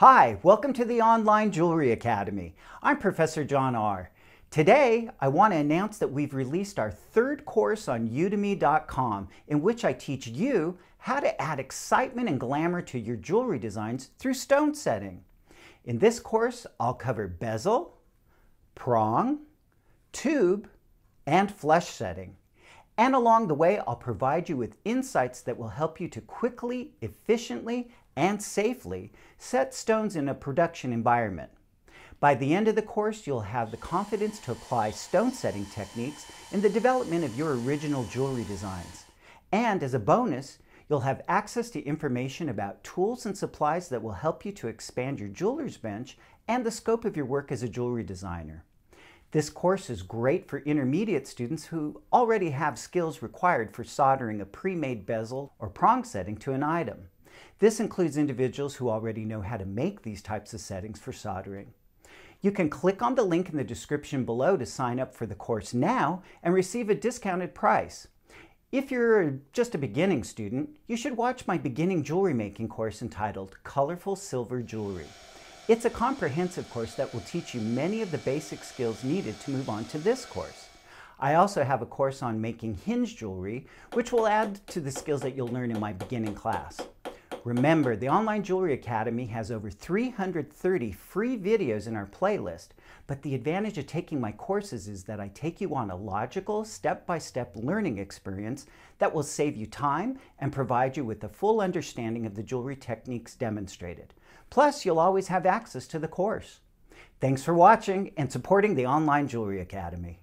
Hi, welcome to the Online Jewelry Academy. I'm Professor John Ahr. Today, I want to announce that we've released our third course on udemy.com in which I teach you how to add excitement and glamour to your jewelry designs through stone setting. In this course, I'll cover bezel, prong, tube, and flush setting. And along the way, I'll provide you with insights that will help you to quickly, efficiently, and safely set stones in a production environment. By the end of the course, you'll have the confidence to apply stone setting techniques in the development of your original jewelry designs. And as a bonus, you'll have access to information about tools and supplies that will help you to expand your jeweler's bench and the scope of your work as a jewelry designer. This course is great for intermediate students who already have skills required for soldering a pre-made bezel or prong setting to an item. This includes individuals who already know how to make these types of settings for soldering. You can click on the link in the description below to sign up for the course now and receive a discounted price. If you're just a beginning student, you should watch my beginning jewelry making course entitled Colorful Silver Jewelry. It's a comprehensive course that will teach you many of the basic skills needed to move on to this course. I also have a course on making hinge jewelry, which will add to the skills that you'll learn in my beginning class. Remember, the Online Jewelry Academy has over 330 free videos in our playlist, but the advantage of taking my courses is that I take you on a logical, step-by-step learning experience that will save you time and provide you with a full understanding of the jewelry techniques demonstrated. Plus, you'll always have access to the course. Thanks for watching and supporting the Online Jewelry Academy.